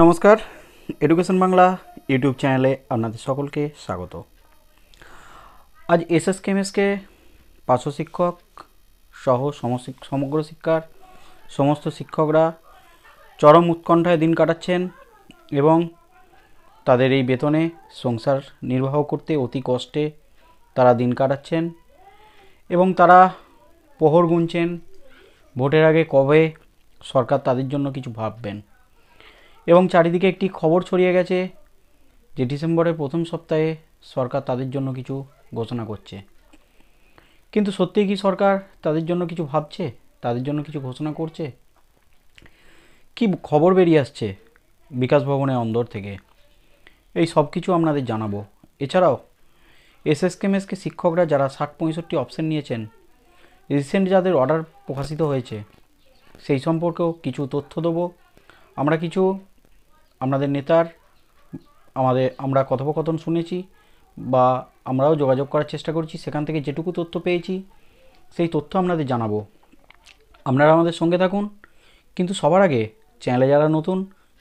নমস্কার education Bangla YouTube চ্যানেলে আপনাদের সকলকে স্বাগত। আজ এস এস কেমএসকে পার্শ্ব শিক্ষক সহ সমগ্র শিক্ষার সমস্ত শিক্ষকরা চরম উৎকণ্ঠায় দিন কাটাচ্ছেন এবং তাদের এই বেতনে সংসার নির্বাহ করতে অতি কষ্টে তারা দিন কাটাচ্ছেন এবং তারা পোহর গুনছেন। ভোটের আগে কবে সরকার তাদের জন্য কিছু ভাববেন? এবং চারিদিকে একটি খবর ছড়িয়ে গেছে যে ডিসেম্বরের প্রথম সপ্তাহে সরকার তাদের জন্য কিছু ঘোষণা করছে। কিন্তু সত্যিই কি সরকার তাদের জন্য কিছু ভাবছে? তাদের জন্য কিছু ঘোষণা করছে? কি খবর বেরিয়ে আসছে বিকাশ ভবনের অন্দর থেকে? এই সব কিছু আপনাদের জানাব। এছাড়াও এসএসকেমএসকে শিক্ষকরা যারা ষাট পঁয়ষট্টি অপশন নিয়েছেন রিসেন্ট যাদের অর্ডার প্রকাশিত হয়েছে, সেই সম্পর্কেও কিছু তথ্য দেবো। আমরা কিছু আপনাদের নেতার, আমাদের, আমরা কথোপকথন শুনেছি বা আমরাও যোগাযোগ করার চেষ্টা করছি, সেখান থেকে যেটুকু তথ্য পেয়েছি, সেই তথ্য আপনাদের জানাব। আপনারা আমাদের সঙ্গে থাকুন, কিন্তু সবার আগে চ্যানেলে যারা নতুন,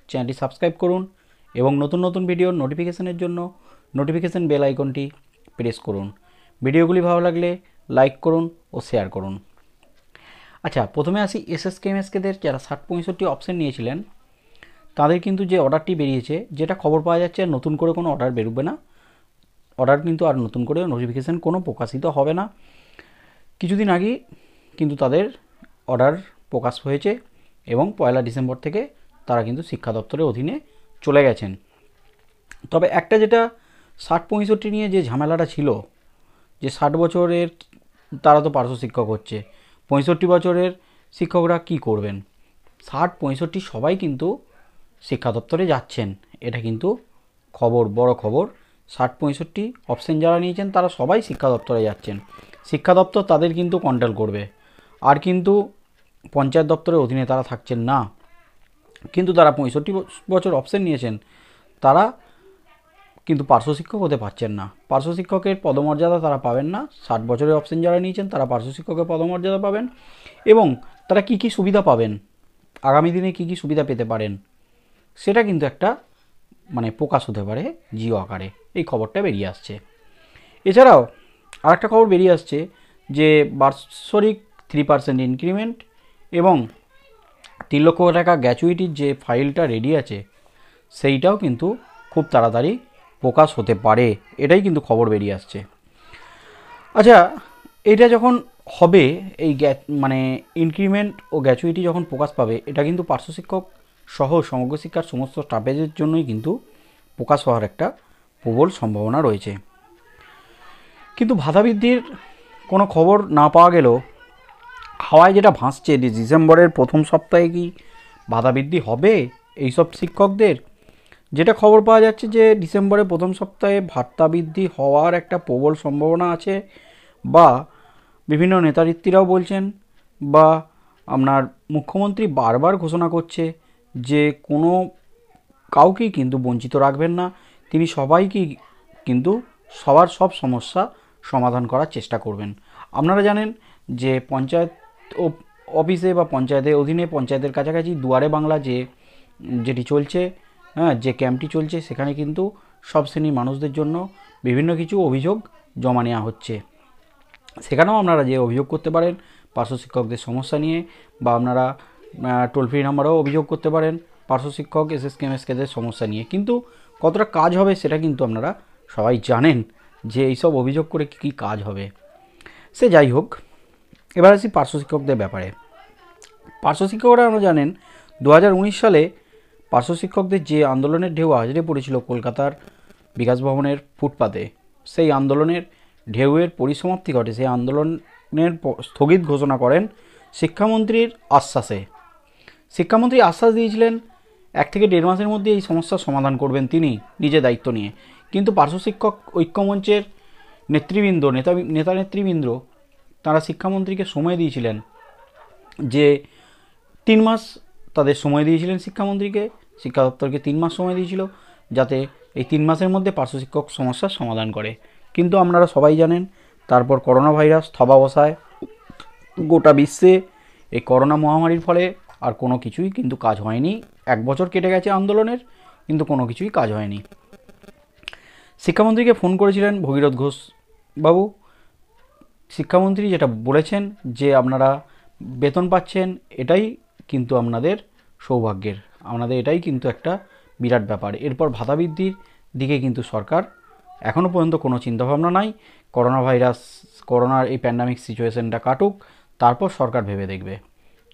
চ্যানেলটি সাবস্ক্রাইব করুন এবং নতুন নতুন ভিডিওর নোটিফিকেশনের জন্য নোটিফিকেশন বেল আইকনটি প্রেস করুন। ভিডিওগুলি ভালো লাগলে লাইক করুন ও শেয়ার করুন। আচ্ছা প্রথমে আসি এসএসকেএমএসকেদের যারা ষাট পঁয়ষট্টি অপশন নিয়েছিলেন তাদের কিন্তু যে অর্ডারটি বেরিয়েছে, যেটা খবর পাওয়া যাচ্ছে আর নতুন করে কোনো অর্ডার বেরোবে না। অর্ডার কিন্তু আর নতুন করে নোটিফিকেশান কোনো প্রকাশিত হবে না। কিছুদিন আগেই কিন্তু তাদের অর্ডার প্রকাশ হয়েছে এবং পয়লা ডিসেম্বর থেকে তারা কিন্তু শিক্ষা দপ্তরের অধীনে চলে গেছেন। তবে একটা যেটা ষাট পঁয়ষট্টি নিয়ে যে ঝামেলাটা ছিল, যে ষাট বছরের তারা তো পার্শ্ব শিক্ষক হচ্ছে, পঁয়ষট্টি বছরের শিক্ষকরা কি করবেন? ষাট, পঁয়ষট্টি সবাই কিন্তু শিক্ষা দপ্তরে যাচ্ছেন। এটা কিন্তু খবর, বড় খবর। ষাট, পঁয়ষট্টি অপশন যারা নিয়েছেন, তারা সবাই শিক্ষা দপ্তরে যাচ্ছেন। শিক্ষা দপ্তর তাদের কিন্তু কন্ট্রোল করবে। আর কিন্তু পঞ্চায়েত দপ্তরের অধীনে তারা থাকছেন না। কিন্তু তারা পঁয়ষট্টি বছর অপশন নিয়েছেন, তারা কিন্তু পার্শ্ব শিক্ষক হতে পারছেন না। পার্শ্ব শিক্ষকের পদমর্যাদা তারা পাবেন না। ষাট বছরের অপশন যারা নিয়েছেন, তারা পার্শ্ব শিক্ষকের পদমর্যাদা পাবেন। এবং তারা কি কি সুবিধা পাবেন? আগামী দিনে কি কি সুবিধা পেতে পারেন? সেটা কিন্তু একটা মানে প্রকাশ হতে পারে জিও আকারে। এই খবরটা বেরিয়ে আসছে। এছাড়াও আরেকটা খবর বেরিয়ে আসছে যে বার্ষরিক থ্রি পার্সেন্ট ইনক্রিমেন্ট এবং তিন লক্ষ টাকা গ্র্যাচুইটির যে ফাইলটা রেডি আছে, সেইটাও কিন্তু খুব তাড়াতাড়ি প্রকাশ হতে পারে। এটাই কিন্তু খবর বেরিয়ে আসছে। আচ্ছা এটা যখন হবে, এই মানে ইনক্রিমেন্ট ও গ্র্যাচুইটি যখন প্রকাশ পাবে, এটা কিন্তু পার্শ্ব শিক্ষক সহ সমগ্র শিক্ষার সমস্ত স্টাফেজের জন্যই কিন্তু প্রকাশ হওয়ার একটা প্রবল সম্ভাবনা রয়েছে। কিন্তু ভাতা বৃদ্ধির কোনো খবর না পাওয়া গেলেও হাওয়ায় যেটা ভাসছে যে ডিসেম্বরের প্রথম সপ্তাহে কি ভাতা বৃদ্ধি হবে এইসব শিক্ষকদের? যেটা খবর পাওয়া যাচ্ছে যে ডিসেম্বরের প্রথম সপ্তাহে ভাতা বৃদ্ধি হওয়ার একটা প্রবল সম্ভাবনা আছে বা বিভিন্ন নেতানেত্রীরাও বলছেন বা আপনার মুখ্যমন্ত্রী বারবার ঘোষণা করছে যে কোনো কাউকেই কিন্তু বঞ্চিত রাখবেন না। তিনি সবাইকেই কিন্তু সবার সব সমস্যা সমাধান করার চেষ্টা করবেন। আপনারা জানেন যে পঞ্চায়েত অফিসে বা পঞ্চায়েতের অধীনে পঞ্চায়েতের কাছাকাছি দুয়ারে বাংলা যে, যেটি চলছে হ্যাঁ যে ক্যাম্পটি চলছে, সেখানে কিন্তু সব শ্রেণির মানুষদের জন্য বিভিন্ন কিছু অভিযোগ জমা নেওয়া হচ্ছে। সেখানেও আপনারা যে অভিযোগ করতে পারেন পার্শ্ব শিক্ষকদের সমস্যা নিয়ে বা আপনারা টোল ফ্রি নাম্বারেও অভিযোগ করতে পারেন। পার্শ্ব শিক্ষক এস এস কেমএসকেদের সমস্যা নিয়ে। কিন্তু কতটা কাজ হবে সেটা কিন্তু আপনারা সবাই জানেন যে এইসব অভিযোগ করে কী কী কাজ হবে। সে যাই হোক, এবার আসি পার্শ্ব শিক্ষকদের ব্যাপারে। পার্শ্ব শিক্ষকরা আমরা জানেন দু হাজার উনিশ সালে পার্শ্ব শিক্ষকদের যে আন্দোলনের ঢেউ আজরে পড়েছিল কলকাতার বিকাশ ভবনের ফুটপাতে, সেই আন্দোলনের ঢেউয়ের পরিসমাপ্তি ঘটে। সেই আন্দোলনের স্থগিত ঘোষণা করেন শিক্ষামন্ত্রীর আশ্বাসে। শিক্ষামন্ত্রী আশ্বাস দিয়েছিলেন, এক থেকে দেড় মাসের মধ্যে এই সমস্যার সমাধান করবেন তিনি নিজে দায়িত্ব নিয়ে। কিন্তু পার্শ্ব শিক্ষক ঐক্যমঞ্চের নেতৃবৃন্দ, নেতা নেতা নেতৃবৃন্দ তারা শিক্ষামন্ত্রীকে সময় দিয়েছিলেন যে তিন মাস তাদের সময় দিয়েছিলেন শিক্ষামন্ত্রীকে, শিক্ষা দপ্তরকে তিন মাস সময় দিয়েছিল যাতে এই তিন মাসের মধ্যে পার্শ্ব শিক্ষক সমস্যার সমাধান করে। কিন্তু আপনারা সবাই জানেন, তারপর করোনা ভাইরাস থবাবসায় গোটা বিশ্বে এই করোনা মহামারীর ফলে আর কোনো কিছুই কিন্তু কাজ হয়নি। এক বছর কেটে গেছে আন্দোলনের, কিন্তু কোনো কিছুই কাজ হয়নি। শিক্ষামন্ত্রীকে ফোন করেছিলেন ভগীরথ ঘোষ বাবু। শিক্ষামন্ত্রী যেটা বলেছেন যে আপনারা বেতন পাচ্ছেন, এটাই কিন্তু আপনাদের সৌভাগ্যের। আপনাদের এটাই কিন্তু একটা বিরাট ব্যাপার। এরপর ভাতা বৃদ্ধির দিকে কিন্তু সরকার এখনও পর্যন্ত কোনো চিন্তাভাবনা নাই। করোনা ভাইরাস, করোনার এই প্যান্ডামিক সিচুয়েশনটা কাটুক, তারপর সরকার ভেবে দেখবে।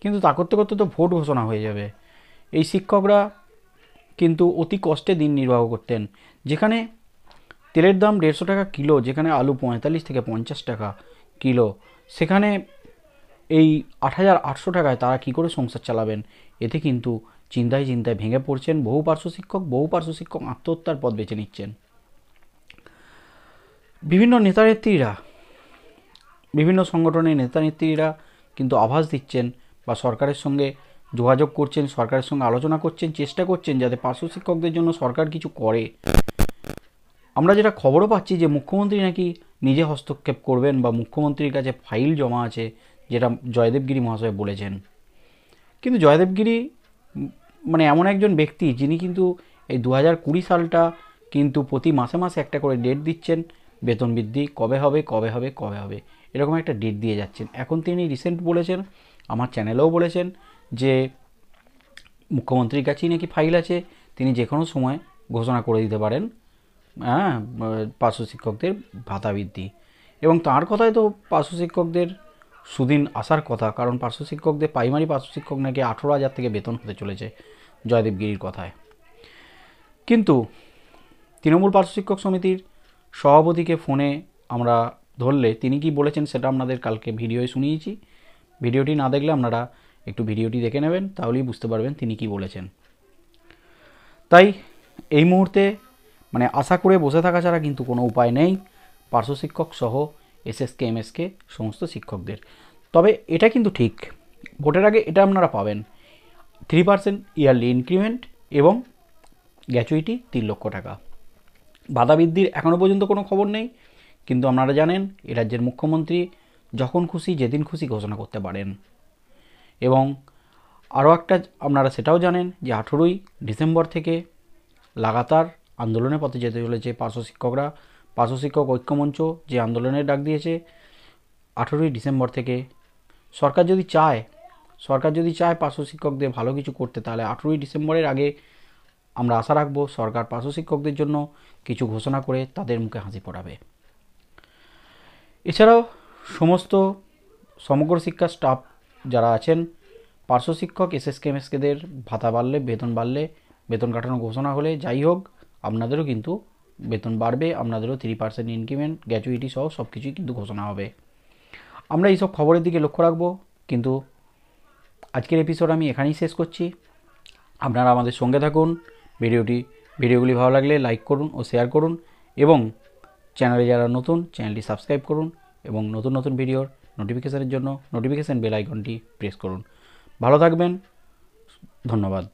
কিন্তু তা করতে করতে তো ভোট ঘোষণা হয়ে যাবে। এই শিক্ষকরা কিন্তু অতি কষ্টে দিন নির্বাহ করতেন। যেখানে তেলের দাম দেড়শো টাকা কিলো, যেখানে আলু পঁয়তাল্লিশ থেকে পঞ্চাশ টাকা কিলো, সেখানে এই আট হাজার আটশো টাকায় তারা কী করে সংসার চালাবেন? এতে কিন্তু চিন্তায় চিন্তায় ভেঙে পড়ছেন বহু পার্শ্ব শিক্ষক, বহু পার্শ্ব শিক্ষক আত্মহত্যার পথ বেছে নিচ্ছেন। বিভিন্ন নেতানেত্রীরা, বিভিন্ন সংগঠনের নেতানেত্রীরা কিন্তু আভাস দিচ্ছেন বা সরকারের সঙ্গে যোগাযোগ করছেন, সরকারের সঙ্গে আলোচনা করছেন, চেষ্টা করছেন যাতে পার্শ্ব শিক্ষকদের জন্য সরকার কিছু করে। আমরা যেটা খবরও পাচ্ছি যে মুখ্যমন্ত্রী নাকি নিজে হস্তক্ষেপ করবেন বা মুখ্যমন্ত্রীর কাছে ফাইল জমা আছে, যেটা জয়দেবগিরি মহাশয় বলেছেন। কিন্তু জয়দেবগিরি মানে এমন একজন ব্যক্তি যিনি কিন্তু এই দু হাজার কুড়ি সালটা কিন্তু প্রতি মাসে মাসে একটা করে ডেট দিচ্ছেন, বেতন বৃদ্ধি কবে হবে কবে হবে কবে হবে, এরকম একটা ডেট দিয়ে যাচ্ছেন। এখন তিনি রিসেন্ট বলেছেন আমার চ্যানেলেও বলেছেন যে, মুখ্যমন্ত্রীর কাছেই নাকি ফাইল আছে, তিনি যে কোনো সময় ঘোষণা করে দিতে পারেন হ্যাঁ পার্শ্ব শিক্ষকদের ভাতা বৃদ্ধি এবং তার কথায় তো পার্শ্ব শিক্ষকদের সুদিন আসার কথা, কারণ পার্শ্ব শিক্ষকদের প্রাইমারি পার্শ্ব শিক্ষক নাকি আঠেরো হাজার থেকে বেতন হতে চলেছে জয়দেবগিরির কথায়। কিন্তু তৃণমূল পার্শ্ব শিক্ষক সমিতির সভাপতিকে ফোনে আমরা ধরলে, তিনি কি বলেছেন সেটা আপনাদের কালকে ভিডিওয় শুনিয়েছি। ভিডিওটি না দেখলে আপনারা একটু ভিডিওটি দেখে নেবেন, তাহলেই বুঝতে পারবেন তিনি কি বলেছেন। তাই এই মুহূর্তে মানে আশা করে বসে থাকা ছাড়া কিন্তু কোনো উপায় নেই। পার্শ্ব শিক্ষক সহ এসএসকে, এমএসকে সমস্ত শিক্ষকদের। তবে এটা কিন্তু ঠিক, ভোটের আগে এটা আপনারা পাবেন। থ্রি পার্সেন্ট ইয়ারলি ইনক্রিমেন্ট এবং গ্যাচুইটি তিন লক্ষ টাকা। বাধা বৃদ্ধির এখনও পর্যন্ত কোনো খবর নেই, কিন্তু আপনারা জানেন, এ রাজ্যের মুখ্যমন্ত্রী যখন খুশি, যেদিন খুশি ঘোষণা করতে পারেন। এবং আরও একটা, আপনারা সেটাও জানেন যে আঠেরোই ডিসেম্বর থেকে লাগাতার আন্দোলনের পথে যেতে চলেছে পার্শ্ব শিক্ষকরা। পার্শ্ব শিক্ষক ঐক্যমঞ্চ যে আন্দোলনের ডাক দিয়েছে, আঠেরোই ডিসেম্বর থেকে। সরকার যদি চায়, সরকার যদি চায় পার্শ্ব শিক্ষকদের ভালো কিছু করতে, তাহলে আঠেরোই ডিসেম্বরের আগে আমরা আশা রাখব সরকার পার্শ্ব শিক্ষকদের জন্য কিছু ঘোষণা করে তাদের মুখে হাসি পড়াবে এছাড়াও সমস্ত সমগ্র শিক্ষা স্টাফ যারা আছেন, পার্শ্ব শিক্ষক এসএসকে এমএসকেদের ভাতা বাড়লে, বেতন বাড়লে, বেতন কাটানো ঘোষণা হলে যাই হোক, আপনাদেরও কিন্তু বেতন বাড়বে, আপনাদেরও থ্রি পার্সেন্ট ইনক্রিমেন্ট গ্র্যাচুইটি সহ সব কিছুই কিন্তু ঘোষণা হবে। আমরা এইসব খবরের দিকে লক্ষ্য রাখব, কিন্তু আজকের এপিসোড আমি এখানেই শেষ করছি। আপনারা আমাদের সঙ্গে থাকুন, ভিডিওটি, ভিডিওগুলি ভালো লাগলে লাইক করুন ও শেয়ার করুন এবং চ্যানেলে যারা নতুন চ্যানেলটি সাবস্ক্রাইব করুন। এবং নতুন নতুন ভিডিওর নোটিফিকেশানের জন্য নোটিফিকেশান বেল আইকনটি প্রেস করুন। ভালো থাকবেন। ধন্যবাদ।